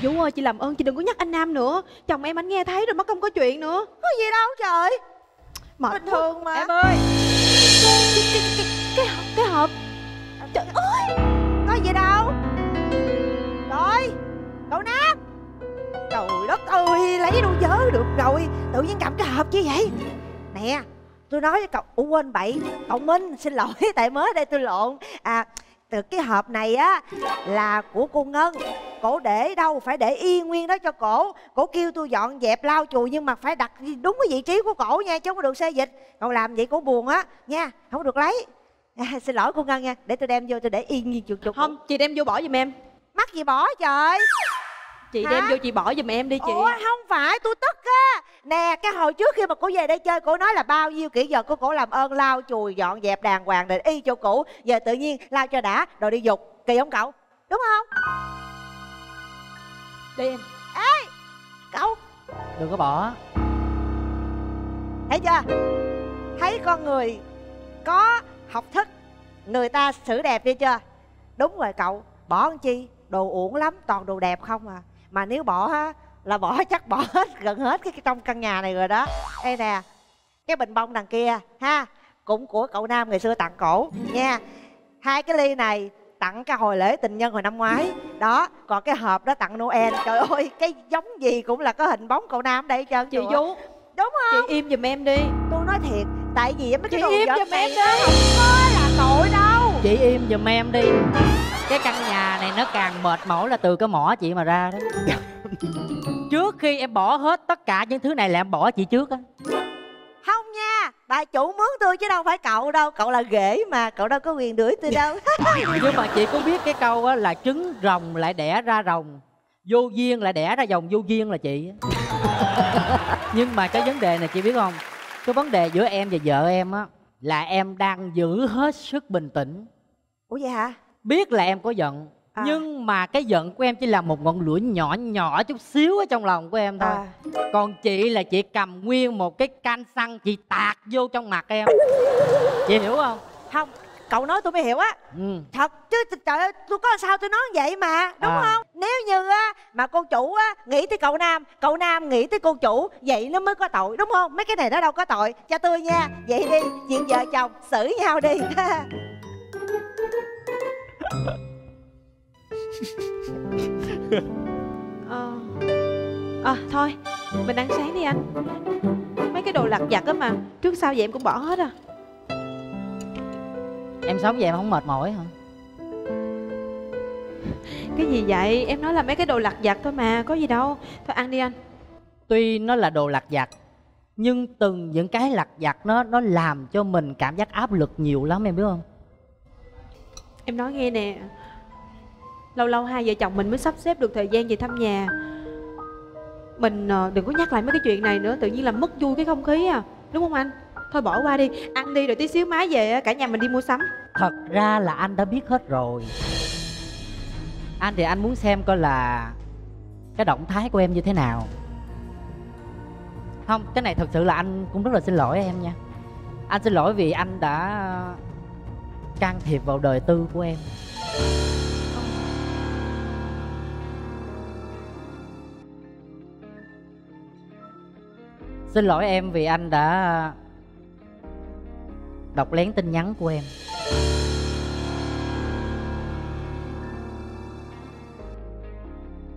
chị vú ơi chị làm ơn chị đừng có nhắc anh nam nữa. Chồng em anh nghe thấy rồi mất công có chuyện nữa. Có gì đâu trời. Mệt bình thường mà. Em ơi. Cái, cái, cái, cái hộp cái hộp. Trời ơi có gì đâu. Rồi cậu nam. Trời đất ơi lấy đâu nhớ được rồi. Tự nhiên cầm cái hộp chi vậy. Nè tôi nói với cậu Ủa quên bậy. Cậu minh xin lỗi tại mới đây tôi lộn. À từ cái hộp này á là của cô ngân cổ để đâu phải để yên nguyên đó cho cổ. Cổ kêu tôi dọn dẹp lau chùi nhưng mà phải đặt đúng cái vị trí của cổ nha chứ không có được xê dịch. Cậu làm vậy cổ buồn á nha không được lấy. À, xin lỗi cô ngân nha để tôi đem vô tôi để yên nhiên chuột chuột không chị đem vô bỏ giùm em. Mắc gì bỏ trời? Chị Hả? đem vô chị bỏ giùm em đi chị. Ủa không phải tôi tức á. Nè cái hồi trước khi mà cô về đây chơi cô nói là bao nhiêu kỹ vật của cổ làm ơn lau chùi dọn dẹp đàng hoàng để y cho cũ giờ tự nhiên lau cho đã rồi đi dục. Kỳ không cậu đúng không đi em cậu. Đừng có bỏ. Thấy chưa? Thấy con người có học thức người ta xử đẹp đi chưa? Đúng rồi cậu. Bỏ làm chi? Đồ uổng lắm toàn đồ đẹp không à. Mà nếu bỏ á là bỏ chắc bỏ hết gần hết cái, cái trong căn nhà này rồi đó. Đây nè cái bình bông đằng kia ha cũng của cậu nam ngày xưa tặng cổ nha. Hai cái ly này tặng cái hồi lễ tình nhân hồi năm ngoái. Đó còn cái hộp đó tặng noel. Trời ơi cái giống gì cũng là có hình bóng cậu nam đây trơn. Chị vú đúng không? chị im giùm em đi. Tôi nói thiệt tại vì mấy cái Chị đồ im giùm em đi. không có là tội đâu. Chị im giùm em đi. Cái căn nhà này nó càng mệt mỏi là từ cái mỏ chị mà ra đó. Trước khi em bỏ hết tất cả những thứ này là em bỏ chị trước á bà chủ mướn tôi chứ đâu phải cậu đâu. Cậu là ghế mà cậu đâu có quyền đuổi tôi đâu. Nhưng mà chị có biết cái câu á là trứng rồng lại đẻ ra rồng vô duyên lại đẻ ra dòng vô duyên là chị. Á. nhưng mà cái vấn đề này chị biết không? Cái vấn đề giữa em và vợ em á là em đang giữ hết sức bình tĩnh. Ủa vậy hả? Biết là em có giận À. nhưng mà cái giận của em chỉ là một ngọn lửa nhỏ nhỏ chút xíu ở trong lòng của em thôi. À. Còn chị là chị cầm nguyên một cái can xăng chị tạt vô trong mặt em. Chị hiểu không? Không cậu nói tôi mới hiểu á. Ừ. Thật chứ trời ơi tôi có sao tôi nói vậy mà đúng À. không? Nếu như á mà cô chủ á nghĩ tới cậu nam cậu nam nghĩ tới cô chủ vậy nó mới có tội đúng không? Mấy cái này nó đâu có tội. Cho tôi nha vậy đi chuyện vợ chồng xử nhau đi ờ. À, thôi mình ăn sáng đi anh. Mấy cái đồ lặt vặt á mà trước sau vậy em cũng bỏ hết à. Em sống vậy em không mệt mỏi hả? Cái gì vậy? Em nói là mấy cái đồ lặt vặt thôi mà có gì đâu. Thôi ăn đi anh. Tuy nó là đồ lặt vặt nhưng từng những cái lặt vặt nó nó làm cho mình cảm giác áp lực nhiều lắm em biết không? Em nói nghe nè lâu lâu hai vợ chồng mình mới sắp xếp được thời gian về thăm nhà. Mình ờ, đừng có nhắc lại mấy cái chuyện này nữa, tự nhiên làm mất vui cái không khí à đúng không anh? Thôi bỏ qua đi ăn đi rồi tí xíu má về cả nhà mình đi mua sắm. Thật ra là anh đã biết hết rồi. Anh thì anh muốn xem coi là cái động thái của em như thế nào. Không, cái này thật sự là anh cũng rất là xin lỗi em nha. Anh xin lỗi vì anh đã can thiệp vào đời tư của em. Xin lỗi em vì anh đã đọc lén tin nhắn của em.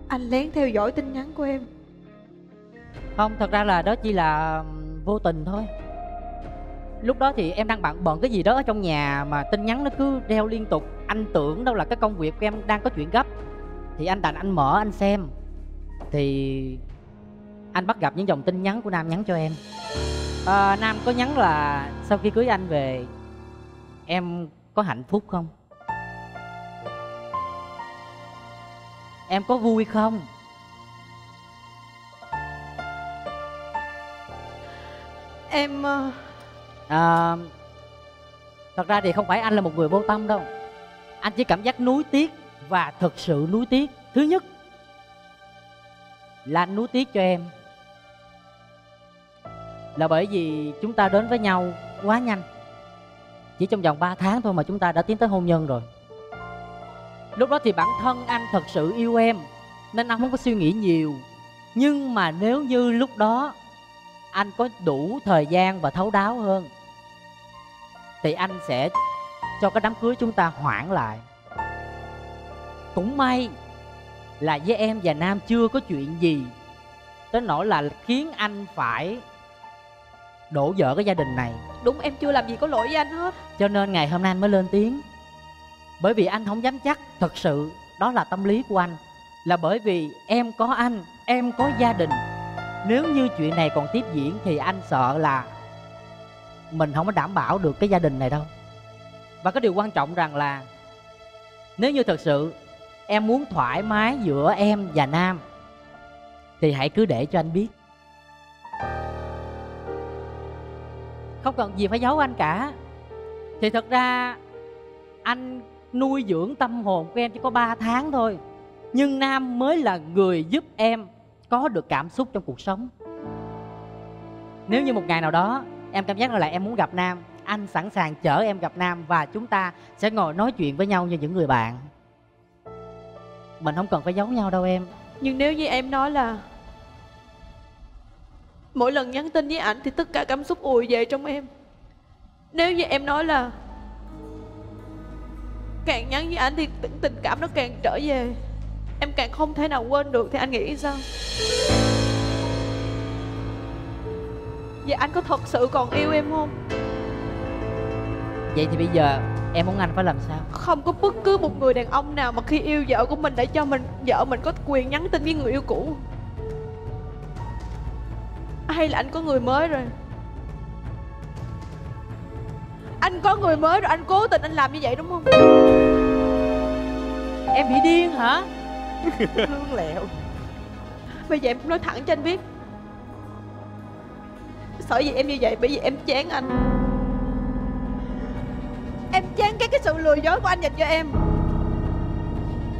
Anh lén theo dõi tin nhắn của em. Không thật ra là đó chỉ là vô tình thôi. Lúc đó thì em đang bận bận cái gì đó ở trong nhà mà tin nhắn nó cứ reo liên tục. Anh tưởng đâu là cái công việc của em đang có chuyện gấp. Thì anh đành anh mở anh xem. Thì anh bắt gặp những dòng tin nhắn của nam nhắn cho em. À, nam có nhắn là sau khi cưới anh về em có hạnh phúc không? Em có vui không? Em À, thật ra thì không phải anh là một người vô tâm đâu. Anh chỉ cảm giác nuối tiếc Và thực sự nuối tiếc. Thứ nhất Là anh nuối tiếc cho em là bởi vì chúng ta đến với nhau quá nhanh. Chỉ trong vòng 3 tháng thôi mà chúng ta đã tiến tới hôn nhân rồi. Lúc đó thì bản thân anh thật sự yêu em, nên anh không có suy nghĩ nhiều. Nhưng mà nếu như lúc đó anh có đủ thời gian và thấu đáo hơn, thì anh sẽ cho cái đám cưới chúng ta hoãn lại. Cũng may là với em và nam chưa có chuyện gì, tới nỗi là khiến anh phải đổ vỡ cái gia đình này. Đúng em chưa làm gì có lỗi với anh hết. Cho nên ngày hôm nay anh mới lên tiếng. Bởi vì anh không dám chắc thật sự đó là tâm lý của anh. Là bởi vì em có anh em có gia đình. Nếu như chuyện này còn tiếp diễn thì anh sợ là mình không có đảm bảo được cái gia đình này đâu. Và cái điều quan trọng rằng là nếu như thật sự em muốn thoải mái giữa em và nam thì hãy cứ để cho anh biết không cần gì phải giấu anh cả. Thì thật ra, anh nuôi dưỡng tâm hồn của em chỉ có 3 tháng thôi. Nhưng nam mới là người giúp em có được cảm xúc trong cuộc sống. Nếu như một ngày nào đó em cảm giác là em muốn gặp nam, anh sẵn sàng chở em gặp nam và chúng ta sẽ ngồi nói chuyện với nhau như những người bạn. Mình không cần phải giấu nhau đâu em. Nhưng nếu như em nói là mỗi lần nhắn tin với ảnh thì tất cả cảm xúc ùi về trong em. Nếu như em nói là càng nhắn với ảnh thì tình, cảm nó càng trở về em càng không thể nào quên được thì anh nghĩ sao? Vậy anh có thật sự còn yêu em không? Vậy thì bây giờ em muốn anh phải làm sao? Không có bất cứ một người đàn ông nào mà khi yêu vợ của mình để cho mình vợ mình có quyền nhắn tin với người yêu cũ hay là anh có người mới rồi? Anh có người mới rồi anh cố tình anh làm như vậy đúng không? Em bị điên hả? Lương lẹo. Bây giờ em nói thẳng cho anh biết. Sở dĩ em như vậy bởi vì em chán anh. Em chán cái cái sự lừa dối của anh dành cho em.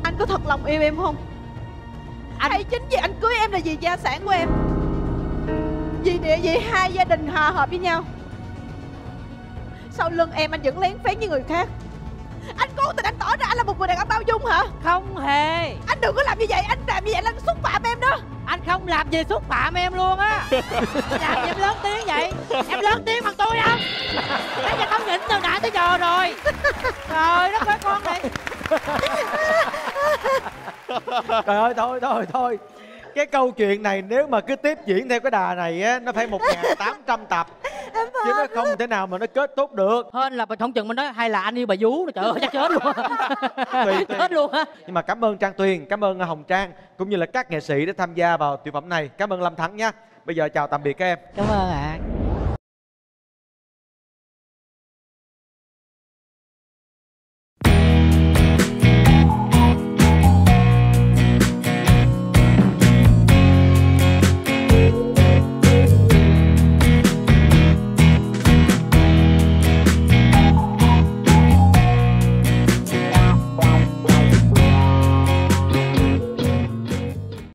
Anh có thật lòng yêu em không? Anh... hay chính vì anh cưới em là vì gia sản của em vì địa vị hai gia đình hòa hợp với nhau. Sau lưng em anh vẫn lén phén với người khác. Anh cố tình anh tỏ ra anh là một người đàn ông bao dung hả? Không hề. Anh đừng có làm như vậy anh làm như vậy là anh xúc phạm em đó. Anh không làm gì xúc phạm em luôn á. Làm gì em lớn tiếng vậy? Em lớn tiếng bằng tôi không? Bây giờ không nhịn từ nãy tới giờ rồi. Trời đất ơi con này. Trời ơi thôi thôi thôi cái câu chuyện này nếu mà cứ tiếp diễn theo cái đà này á nó phải một tám trăm tập. Chứ nó không thể nào mà nó kết tốt được. Hên là không chừng mình nói hay là anh yêu bà vú trời ơi chắc chết luôn. Tùy, tùy. chết luôn á. Nhưng mà cảm ơn trang tuyền cảm ơn hồng trang cũng như là các nghệ sĩ đã tham gia vào tiểu phẩm này. Cảm ơn lâm thắng nha bây giờ chào tạm biệt các em. Cảm ơn ạ